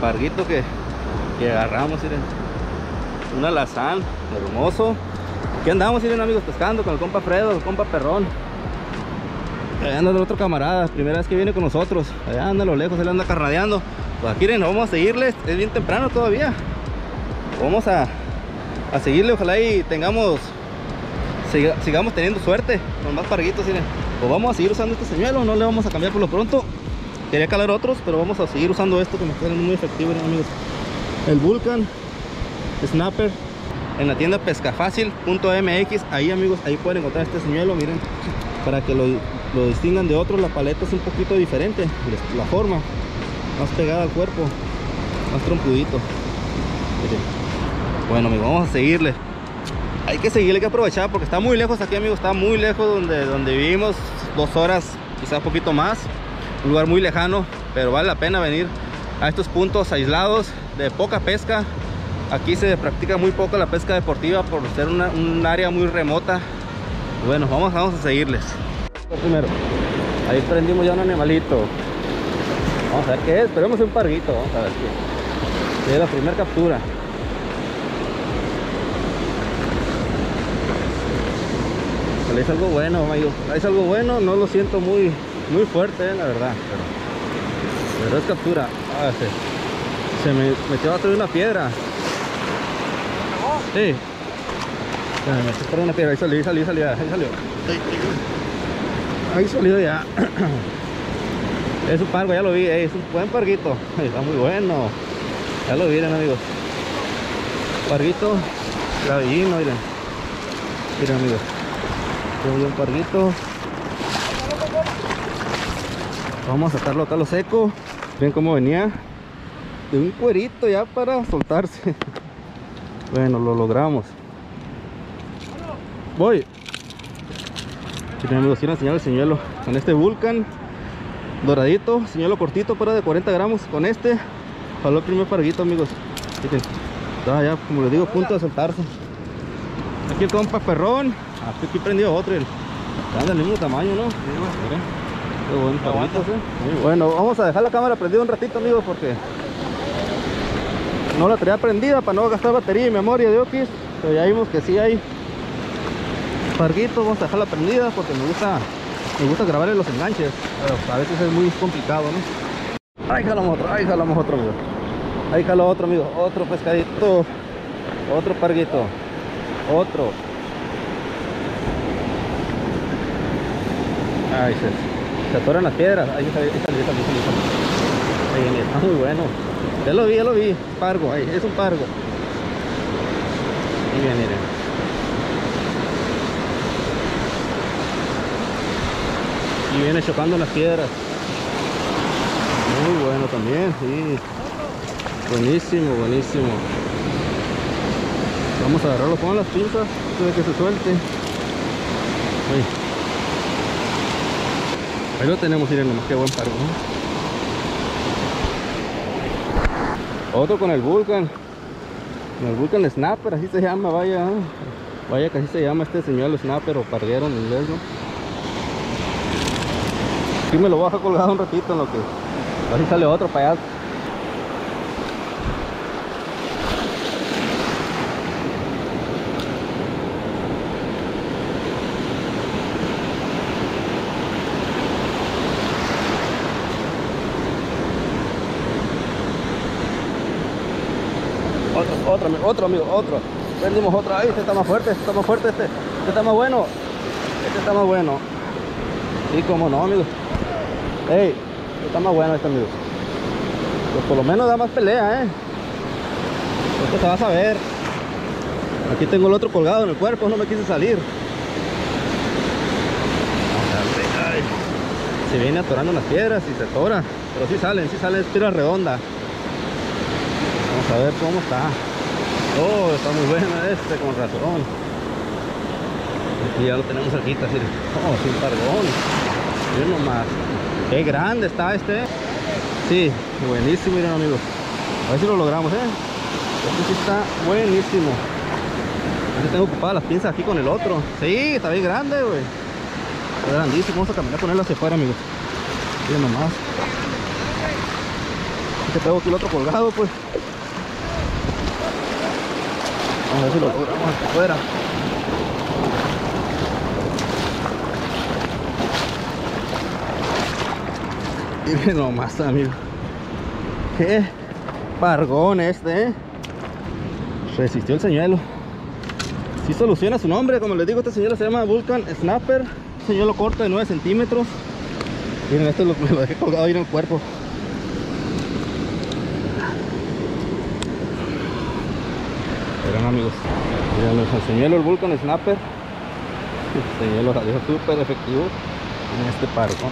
parguito que, que agarramos, miren. Un alazán, hermoso. Aquí andamos, miren amigos, pescando con el compa Fredo, el compa Perrón. Allá anda el otro camarada, primera vez que viene con nosotros. Allá anda a lo lejos, él anda carradeando. Pues aquí miren, vamos a seguirles, es bien temprano todavía. Vamos a, a seguirle, ojalá y tengamos, siga- sigamos teniendo suerte con más parguitos, miren. Pues vamos a seguir usando este señuelo, no le vamos a cambiar por lo pronto. Quería calar otros, pero vamos a seguir usando esto que me queda muy efectivo, amigos. El Vulcan Snapper en la tienda pescafacil.mx. Ahí, amigos, ahí pueden encontrar este señuelo, miren, para que lo, lo distingan de otros. La paleta es un poquito diferente, la forma, más pegada al cuerpo, más trompudito. Bueno, amigos, vamos a seguirle. Hay que seguirle, hay que aprovechar porque está muy lejos aquí, amigos. Está muy lejos donde, donde vivimos, dos horas, quizás un poquito más. Lugar muy lejano, pero vale la pena venir a estos puntos aislados de poca pesca. Aquí se practica muy poco la pesca deportiva por ser una- un área muy remota. Bueno, vamos, vamos a seguirles. Primero, ahí prendimos ya un animalito. Vamos a ver qué es, esperemos un parguito. Vamos a ver qué es la primera captura. Es algo bueno, amigo. Es algo bueno, no lo siento muy, muy fuerte, eh, la verdad. Pero, es captura. Ah, se, se me metió atrás de una piedra. Sí. Se me metió atrás una piedra. Ahí salió, salió, salió. Ahí salió. Ahí salió ya. Es un pargo, ya lo vi. eh, Es un buen parguito. Está muy bueno. Ya lo vieron, amigos. Parguito. Gravillino, miren. Miren, amigos. Muy buen parguito. Vamos a sacarlo acá a lo seco. Ven cómo venía. De un cuerito ya para soltarse. Bueno, lo logramos. Voy. Miren amigos, quiero enseñar el señuelo. Con este Vulcan doradito, señuelo cortito para de 40 gramos. Con este, jaló el primer parguito, amigos. Está ya, como les digo, a punto de soltarse. Aquí el compa perrón. Aquí, aquí prendió otro. Están del mismo tamaño, ¿no? Qué buen parguito, ¿eh? Muy bueno, vamos a dejar la cámara prendida un ratito, amigos, porque no la traía prendida para no gastar batería y memoria de Okis. Pero ya vimos que sí hay parguitos. Vamos a dejarla prendida porque me gusta me gusta grabar en los enganches. Pero a veces es muy complicado, ¿no? Ahí jalamos otro, ahí jalamos otro, amigo. Ahí jaló otro, amigo. Otro pescadito. Otro parguito. Otro. Ay, se, se atoran las piedras. Ahí salió, ahí salió, ahí ahí. Ahí está muy bueno. Ya lo vi, ya lo vi. Pargo, ahí, es un pargo. Muy bien, miren. Y viene chocando las piedras. Muy bueno también, sí. Buenísimo, buenísimo. Vamos a agarrarlo con las pinzas antes de que se suelte. Ahí. Ahí lo tenemos, miren nomás, qué buen pargo. ¿no? Otro con el Vulcan. Con el Vulcan Snapper, así se llama, vaya. ¿eh? Vaya que así se llama este señor Snapper o parguero en inglés, ¿no? Aquí me lo voy a colgado un ratito en lo que así sale otro para allá. Otro, otro, amigo, otro, amigo, otro. Prendimos otro. Ahí, este está más fuerte, este está más fuerte, este. Este está más bueno. Este está más bueno. Sí, como no, amigos. Ey, este está más bueno este, amigos. Pues por lo menos da más pelea, eh. Esto se va a saber. Aquí tengo el otro colgado en el cuerpo, no me quise salir. Se viene atorando las piedras y se atora. Pero sí salen, sí salen, es redonda. Vamos a ver cómo está. Oh, está muy bueno este, con razón. Y ya lo tenemos aquí, así. Oh, sin pargón. Miren nomás. Qué grande está este. Sí, buenísimo, miren amigos. A ver si lo logramos, eh. Este sí está buenísimo. Aquí tengo ocupadas las pinzas aquí con el otro. Sí, está bien grande, güey. Está grandísimo. Vamos a caminar con él hacia afuera, amigos. Miren nomás. que tengo aquí el otro colgado pues a ver si lo logramos hasta afuera. Y miren nomás amigo. Qué pargón este ¿eh? resistió el señuelo. Si soluciona su nombre como les digo este señuelo se llama Vulcan Snapper. Señuelo corto de 9 centímetros. Miren esto lo, me lo dejé colgado ahí en el cuerpo amigos. Miren les enseñé el Vulcan Snapper. El señuelo salió súper efectivo en este parco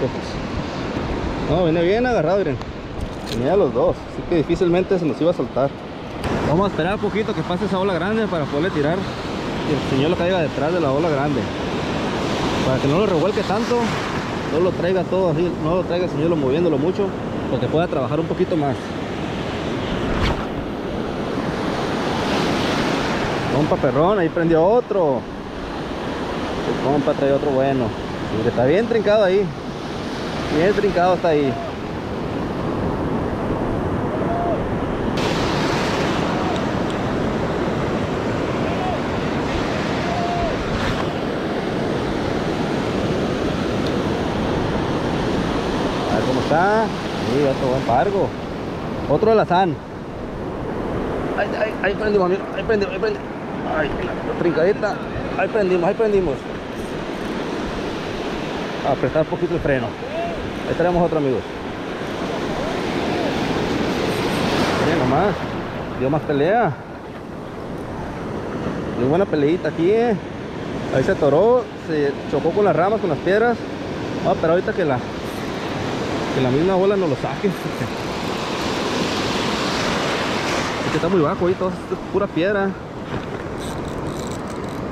pues. No viene bien agarrado miren. Tenía los dos así que difícilmente se nos iba a soltar. Vamos a esperar un poquito que pase esa ola grande para poderle tirar. Y el señuelo caiga detrás de la ola grande. Para que no lo revuelque tanto no lo traiga todo así no lo traiga el señuelo moviéndolo mucho para que pueda trabajar un poquito más compa perrón ahí prendió otro el compa trae otro bueno está bien trincado ahí bien trincado está ahí A cómo está. Sí, otro buen pargo. Otro alazán. Ahí, ahí, ahí prendimos, amigo. Ahí prendimos, ahí prendimos. La trincadita. Ahí prendimos, ahí prendimos. A apretar un poquito el freno. Ahí tenemos otro, amigos. Miren nomás. Dio más pelea. Muy buena peleita aquí, eh. Ahí se atoró, se chocó con las ramas, con las piedras. Ah, pero ahorita que la que la misma bola no lo saque. Es que está muy bajo ahí, todo es pura piedra.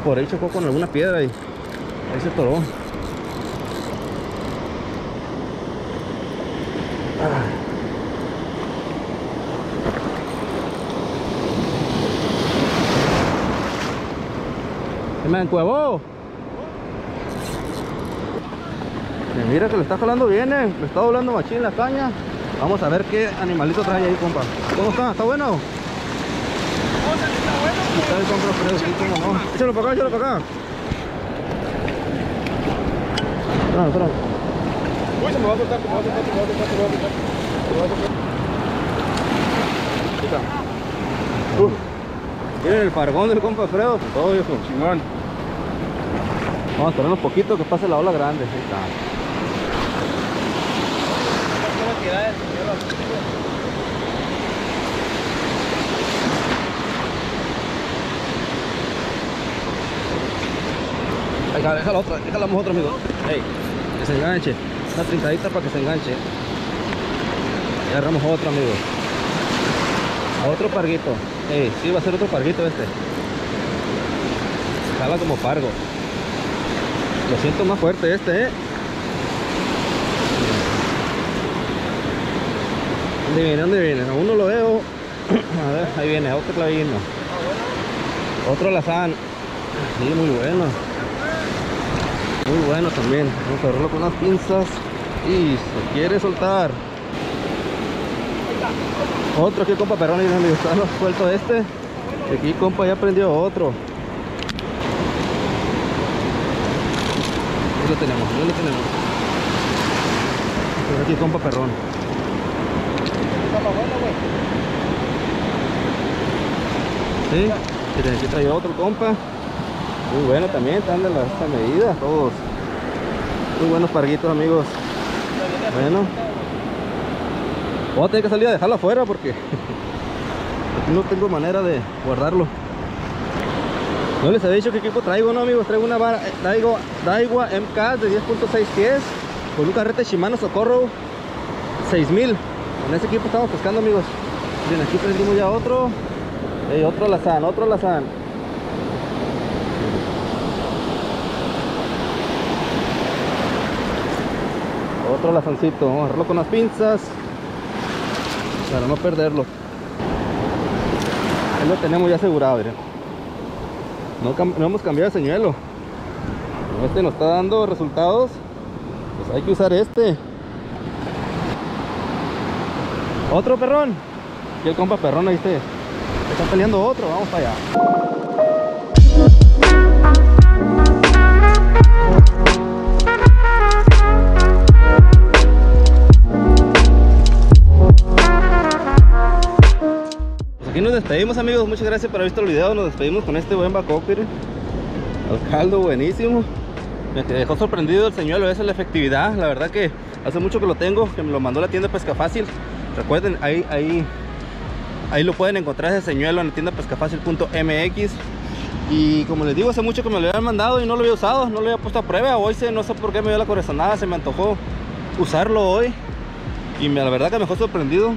Por ahí chocó con alguna piedra y ahí se atoró. Se me encuevó. Mira que le está jalando bien, eh. le está doblando machín la caña. Vamos a ver qué animalito trae ahí, compa. ¿Cómo está? ¿Está bueno? No. Échalo para acá, para acá. Uy, se me va a. Miren el fargón del compa Fredo. Todo viejo. Chingón. Vamos a esperar un poquito que pase la ola grande. Ahí. Está, déjala otra, déjala más amigo. Ey, que se enganche. Una trincadita para que se enganche. Agarramos otro amigo. Otro parguito. Ey, sí va a ser otro parguito este. Jala como pargo. Lo siento más fuerte este, eh. ¿Dónde viene? ¿Dónde viene? Aún no lo veo. A ver, ahí viene, otro clavino. Otro alazán. Sí, muy bueno. Muy bueno también. Vamos a agarrarlo con unas pinzas. Y se quiere soltar. Otro aquí, compa perrón. Y me está suelto este. Aquí, compa, ya prendió otro. Ahí lo tenemos, ahí lo tenemos. Pues aquí, compa perrón. Sí, aquí trae otro compa. Muy bueno también, están de la esta medida, todos. Muy buenos parguitos, amigos. Bueno. Voy a tener que salir a dejarlo afuera porque aquí no tengo manera de guardarlo. No les había dicho qué equipo traigo, no amigos. Traigo una vara, eh, traigo Daiwa MK de 10.6 pies con un carrete Shimano Socorro 6000. Con ese equipo estamos pescando, amigos. Miren, aquí prendimos ya otro. Ey, otro lazán, otro lazán. Otro lazancito. Vamos a agarrarlo con las pinzas para no perderlo. Ahí lo tenemos ya asegurado, miren. No, no hemos cambiado de señuelo. Este nos está dando resultados, pues hay que usar este. Otro perrón. Y el compa perrón ahí este. Está peleando otro, vamos para allá. Nos despedimos amigos, muchas gracias por haber visto el video, nos despedimos con este buen bacoco, miren. El caldo buenísimo. Me dejó sorprendido el señuelo, esa es la efectividad, la verdad que hace mucho que lo tengo, que me lo mandó la tienda Pesca Fácil. Recuerden, ahí, ahí, ahí lo pueden encontrar ese señuelo en la tienda pescafácil.mx. Y como les digo, hace mucho que me lo habían mandado y no lo había usado, no lo había puesto a prueba. Hoy se, no sé por qué me dio la corazonada, se me antojó usarlo hoy. Y me, la verdad que me dejó sorprendido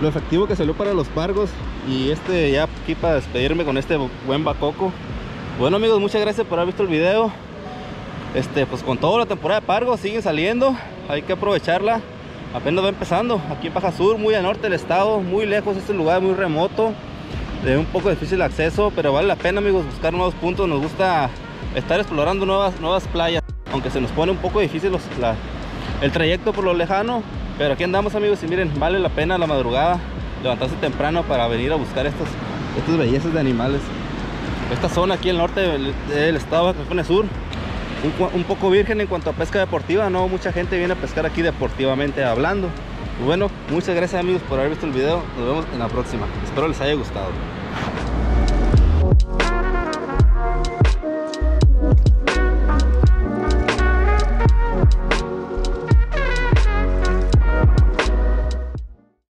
lo efectivo que salió para los pargos. Y este ya aquí para despedirme con este buen bacoco. Bueno amigos, muchas gracias por haber visto el video. Este, pues con toda la temporada de pargos siguen saliendo, hay que aprovecharla. Apenas va empezando, aquí en Baja Sur, muy al norte del estado, muy lejos, este lugar muy remoto, de un poco difícil acceso, pero vale la pena amigos buscar nuevos puntos, nos gusta estar explorando nuevas, nuevas playas, aunque se nos pone un poco difícil los, el trayecto por lo lejano, pero aquí andamos amigos y miren, vale la pena la madrugada, levantarse temprano para venir a buscar estos, estas bellezas de animales. Esta zona aquí al norte del, estado de California Sur un, un, poco virgen en cuanto a pesca deportiva, no mucha gente viene a pescar aquí deportivamente hablando. Bueno, muchas gracias amigos por haber visto el video, nos vemos en la próxima, espero les haya gustado.